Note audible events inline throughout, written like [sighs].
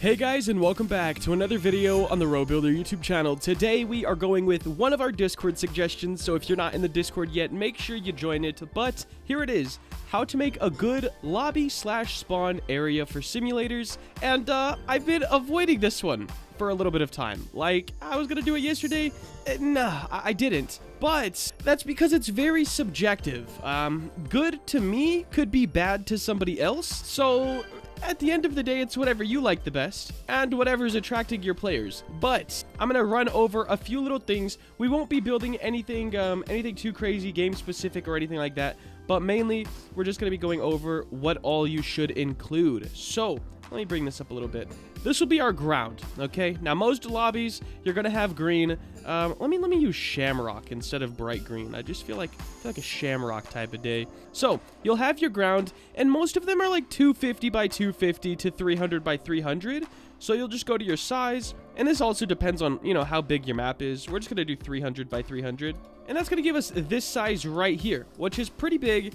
Hey guys and welcome back to another video on the RoBuilder YouTube channel. Today we are going with one of our Discord suggestions, so if you're not in the Discord yet, make sure you join it. But here it is, how to make a good lobby slash spawn area for simulators. And uh, I've been avoiding this one for a little bit of time. Like, I was gonna do it yesterday, nah, I, I didn't. But that's because it's very subjective. Um, good to me could be bad to somebody else, so at the end of the day, it's whatever you like the best and whatever's attracting your players. But I'm gonna run over a few little things. We won't be building anything, um, anything too crazy, game specific or anything like that. But mainly, we're just gonna be going over what all you should include. So let me bring this up a little bit. This will be our ground, okay? Now, most lobbies, you're going to have green. Um, let me let me use shamrock instead of bright green. I just feel like feel like a shamrock type of day. So, you'll have your ground, and most of them are like 250 by 250 to 300 by 300. So you'll just go to your size, and this also depends on, you know, how big your map is. We're just going to do 300 by 300. And that's going to give us this size right here, which is pretty big,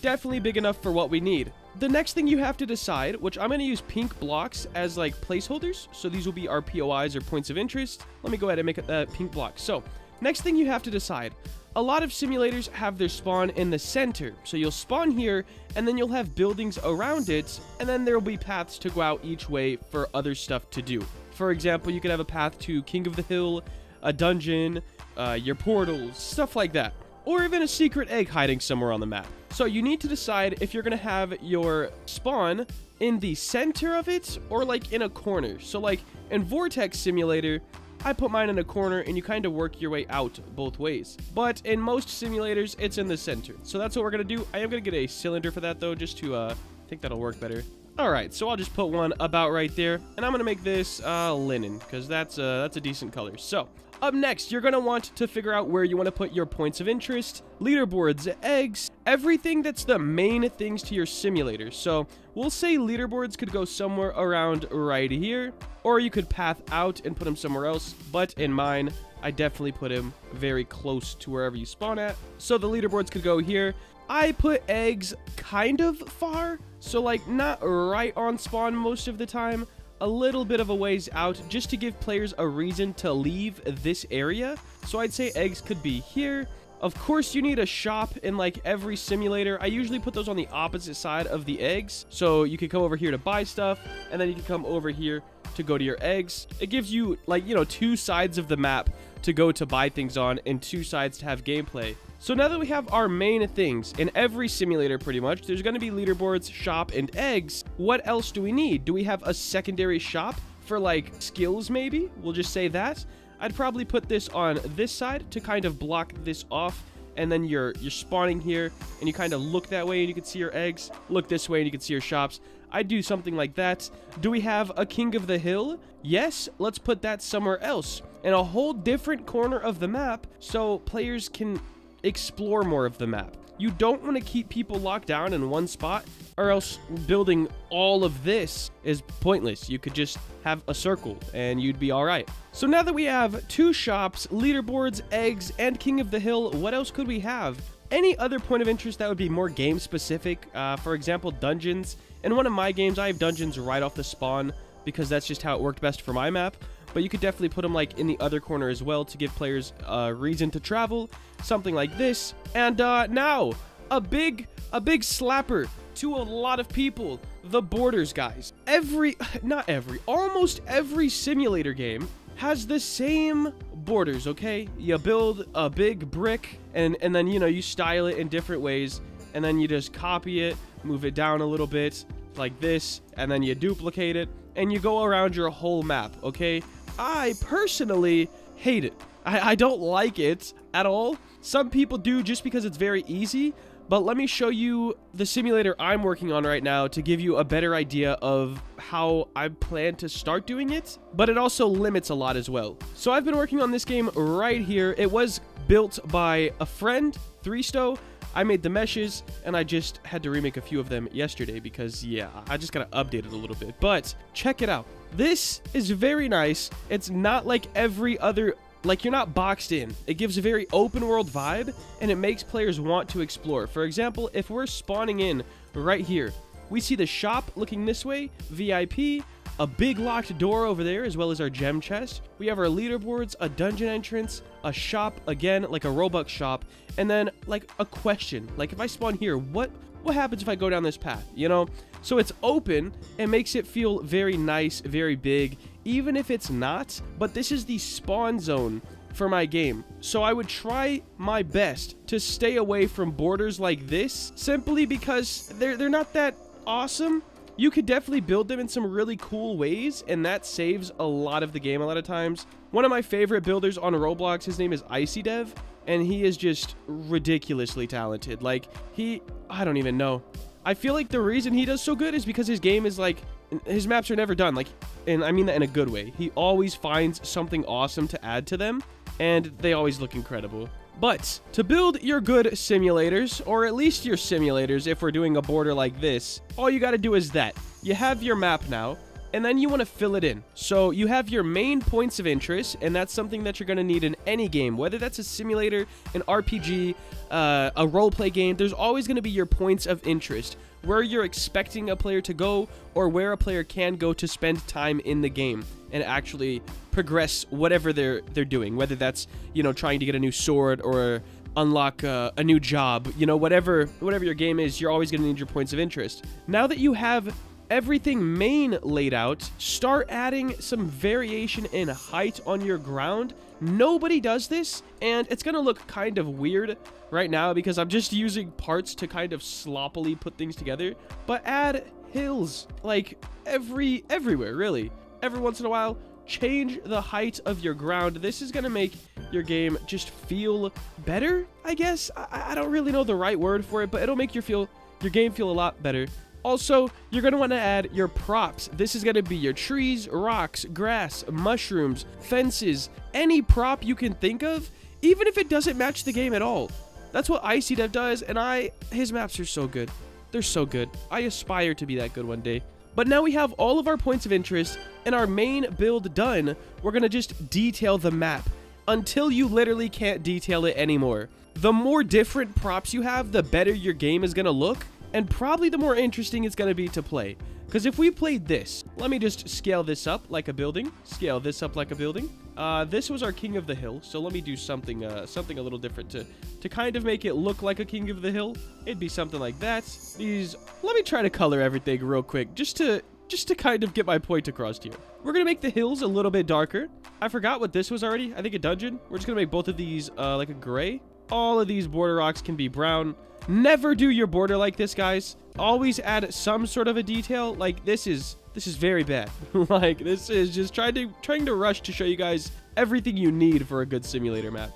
definitely big enough for what we need. The next thing you have to decide, which I'm going to use pink blocks as like placeholders. So these will be our POIs or points of interest. Let me go ahead and make a pink block. So next thing you have to decide. A lot of simulators have their spawn in the center. So you'll spawn here and then you'll have buildings around it. And then there will be paths to go out each way for other stuff to do. For example, you could have a path to King of the Hill, a dungeon, uh, your portals, stuff like that or even a secret egg hiding somewhere on the map. So you need to decide if you're going to have your spawn in the center of it or like in a corner. So like in Vortex Simulator, I put mine in a corner and you kind of work your way out both ways. But in most simulators, it's in the center. So that's what we're going to do. I am going to get a cylinder for that though, just to, uh, I think that'll work better. Alright, so I'll just put one about right there, and I'm going to make this uh, linen, because that's, uh, that's a decent color. So, up next, you're going to want to figure out where you want to put your points of interest, leaderboards, eggs, everything that's the main things to your simulator. So we'll say leaderboards could go somewhere around right here, or you could path out and put them somewhere else. But in mine, I definitely put him very close to wherever you spawn at. So the leaderboards could go here. I put eggs kind of far, so like not right on spawn most of the time, a little bit of a ways out just to give players a reason to leave this area. So I'd say eggs could be here. Of course, you need a shop in like every simulator. I usually put those on the opposite side of the eggs. So you can come over here to buy stuff, and then you can come over here to go to your eggs. It gives you like, you know, two sides of the map to go to buy things on and two sides to have gameplay. So now that we have our main things in every simulator pretty much, there's going to be leaderboards, shop, and eggs. What else do we need? Do we have a secondary shop for like skills maybe? We'll just say that. I'd probably put this on this side to kind of block this off and then you're you're spawning here and you kind of look that way and you can see your eggs look this way and you can see your shops I'd do something like that. Do we have a King of the Hill? Yes, let's put that somewhere else. In a whole different corner of the map so players can explore more of the map. You don't want to keep people locked down in one spot or else building all of this is pointless. You could just have a circle and you'd be all right. So now that we have two shops, leaderboards, eggs, and King of the Hill, what else could we have? Any other point of interest that would be more game specific, uh, for example, dungeons. In one of my games, I have dungeons right off the spawn because that's just how it worked best for my map but you could definitely put them like in the other corner as well to give players a reason to travel, something like this. And uh, now, a big, a big slapper to a lot of people, the Borders guys. Every, [sighs] not every, almost every simulator game has the same borders, okay? You build a big brick and, and then, you know, you style it in different ways and then you just copy it, move it down a little bit like this, and then you duplicate it and you go around your whole map, okay? I personally hate it. I, I don't like it at all. Some people do just because it's very easy, but let me show you the simulator I'm working on right now to give you a better idea of how I plan to start doing it, but it also limits a lot as well. So I've been working on this game right here. It was built by a friend, Threesto. I made the meshes, and I just had to remake a few of them yesterday because, yeah, I just gotta update it a little bit. But check it out. This is very nice. It's not like every other like you're not boxed in. It gives a very open world vibe and it makes players want to explore. For example, if we're spawning in right here, we see the shop looking this way, VIP, a big locked door over there, as well as our gem chest. We have our leaderboards, a dungeon entrance, a shop, again, like a Robux shop, and then like a question. Like if I spawn here, what what happens if I go down this path, you know? So it's open and makes it feel very nice, very big, even if it's not. But this is the spawn zone for my game. So I would try my best to stay away from borders like this, simply because they're, they're not that awesome. You could definitely build them in some really cool ways, and that saves a lot of the game a lot of times. One of my favorite builders on Roblox, his name is Icy Dev, and he is just ridiculously talented. Like, he, I don't even know. I feel like the reason he does so good is because his game is like, his maps are never done. Like, and I mean that in a good way. He always finds something awesome to add to them, and they always look incredible. But to build your good simulators, or at least your simulators if we're doing a border like this, all you gotta do is that. You have your map now, and then you want to fill it in. So you have your main points of interest, and that's something that you're going to need in any game, whether that's a simulator, an RPG, uh, a roleplay game. There's always going to be your points of interest, where you're expecting a player to go, or where a player can go to spend time in the game and actually progress whatever they're they're doing, whether that's you know trying to get a new sword or unlock uh, a new job, you know, whatever whatever your game is, you're always going to need your points of interest. Now that you have everything main laid out, start adding some variation in height on your ground. Nobody does this, and it's going to look kind of weird right now because I'm just using parts to kind of sloppily put things together. But add hills, like every everywhere, really. Every once in a while, change the height of your ground. This is going to make your game just feel better, I guess. I, I don't really know the right word for it, but it'll make your feel your game feel a lot better. Also, you're going to want to add your props. This is going to be your trees, rocks, grass, mushrooms, fences, any prop you can think of, even if it doesn't match the game at all. That's what Icy Dev does, and I his maps are so good. They're so good. I aspire to be that good one day. But now we have all of our points of interest and our main build done. We're going to just detail the map until you literally can't detail it anymore. The more different props you have, the better your game is going to look and probably the more interesting it's going to be to play. Because if we played this, let me just scale this up like a building, scale this up like a building. Uh, this was our King of the Hill, so let me do something uh, something a little different to, to kind of make it look like a King of the Hill. It'd be something like that. These, let me try to color everything real quick, just to just to kind of get my point across here. We're going to make the hills a little bit darker. I forgot what this was already. I think a dungeon. We're just going to make both of these uh, like a gray. All of these border rocks can be brown. Never do your border like this, guys. Always add some sort of a detail. Like, this is this is very bad. [laughs] like, this is just trying to trying to rush to show you guys everything you need for a good simulator map.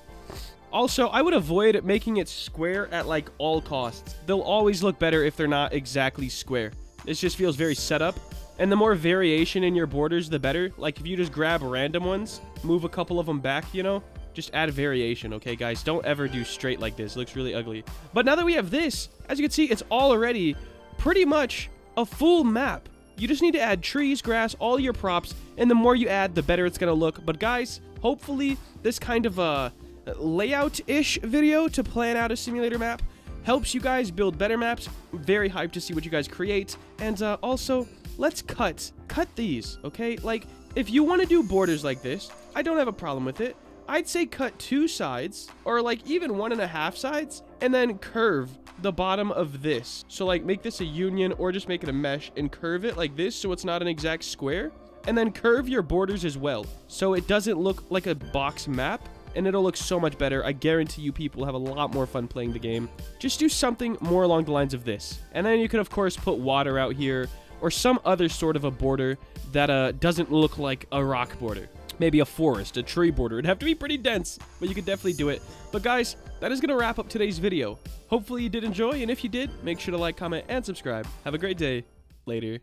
Also, I would avoid making it square at, like, all costs. They'll always look better if they're not exactly square. This just feels very set up. And the more variation in your borders, the better. Like, if you just grab random ones, move a couple of them back, you know? Just add variation, okay, guys? Don't ever do straight like this. It looks really ugly. But now that we have this, as you can see, it's already pretty much a full map. You just need to add trees, grass, all your props, and the more you add, the better it's going to look. But guys, hopefully this kind of a layout-ish video to plan out a simulator map helps you guys build better maps. Very hyped to see what you guys create. And uh, also, let's cut. Cut these, okay? Like, if you want to do borders like this, I don't have a problem with it. I'd say cut two sides or like even one and a half sides and then curve the bottom of this. So like make this a union or just make it a mesh and curve it like this so it's not an exact square. And then curve your borders as well so it doesn't look like a box map and it'll look so much better. I guarantee you people have a lot more fun playing the game. Just do something more along the lines of this. And then you can of course put water out here or some other sort of a border that uh, doesn't look like a rock border maybe a forest, a tree border. It'd have to be pretty dense, but you could definitely do it. But guys, that is going to wrap up today's video. Hopefully you did enjoy, and if you did, make sure to like, comment, and subscribe. Have a great day. Later.